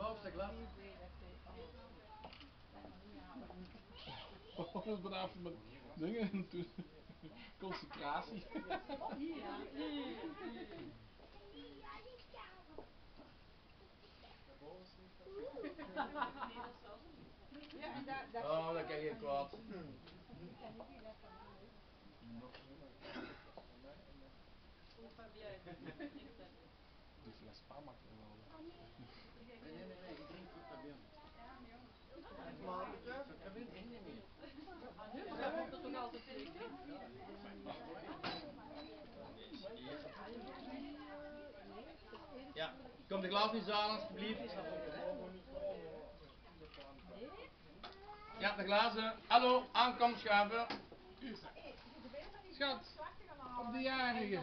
bovenste klap. Oh, dat met dingen. Concentratie. Oh, dan krijg je kwaad. het. Die fles spa er wel. Nee, nee, nee, ik drink goed. Maar ik meer. Ja, kom de glas niet aan alsjeblieft. Ja, de glazen. Hallo, aankom schuiven. Schat, op de jarige.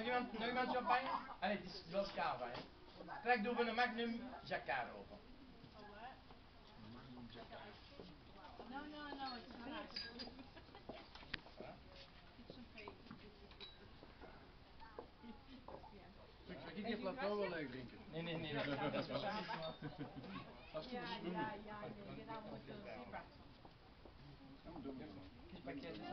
nog iemand, nog iemand champagne? Ah nee, het is wel cava hè. Trek doe een Magnum Jacquard open. No, no, no, it's not. Ik die plateau wel leeg drinken. Nee, nee, nee, dat is dat Dat is Ja, ja, ja, nee, genau moet. Het is de